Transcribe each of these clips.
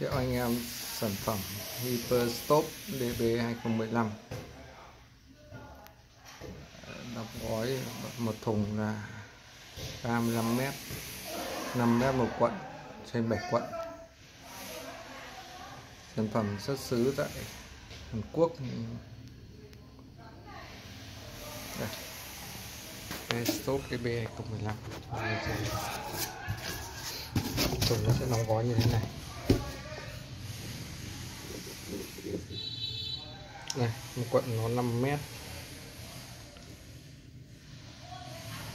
cho anh em, sản phẩm Hyperstop DB 2015 đóng gói một thùng là 35 m 5 m một quận, trên 7 quận. Sản phẩm xuất xứ tại Hàn Quốc. Đây. Hyper Stop DB 2015 thùng nó sẽ đóng gói như thế này. Này một quận nó 5 mét.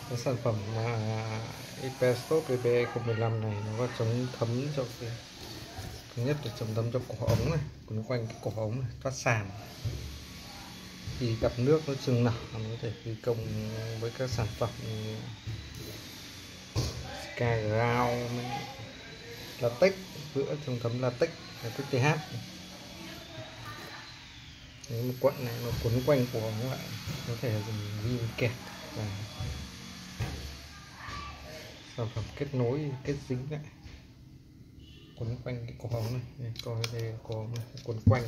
Cái sản phẩm uh, Ipestop DB 015 này nó có chống thấm cho cái thứ nhất là chống thấm cho cổ ống này quấn quanh cái cổ ống này thoát sàn. Khi gặp nước nó chừng nở nó có thể thi công với các sản phẩm như Skyground latex giữa chống thấm latex latex TH Đấy, một quận này nó quấn quanh của các bạn có thể dùng zin kẹt và sản phẩm kết nối kết dính lại quấn quanh cái cổ này coi đây cổ ống này quấn quanh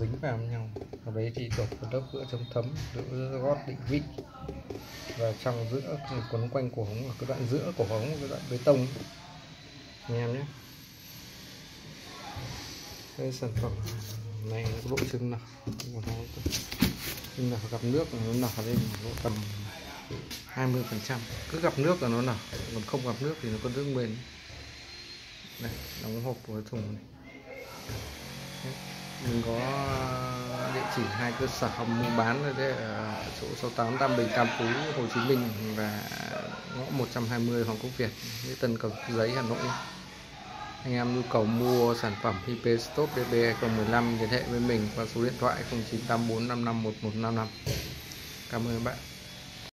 dính vào nhau. Ở đấy thì tổ một lớp giữa chống thấm giữa gót định vị. Và trong giữa quấn quanh cổ hống ở cái đoạn giữa cổ hống cái đoạn bê tông anh em nhé. Đây sản phẩm này có độ chưng nở. Của nó nhưng nở gặp nước nó nở lên độ tầm 20 phần trăm. Cứ gặp nước là nó nở, còn không gặp nước thì nó có nước nguyên đây, đóng hộp của thùng này. Mình có địa chỉ hai cơ sở mua bán ở đây ở chỗ 68 Tam Bình, Tam Phú, Hồ Chí Minh và ngõ 120 Hoàng Quốc Việt Tân Cầu, Giấy, Hà Nội anh em nhu cầu mua sản phẩm IP Stop DB 2015 liên hệ với mình qua số điện thoại 0984551155 cảm ơn các bạn.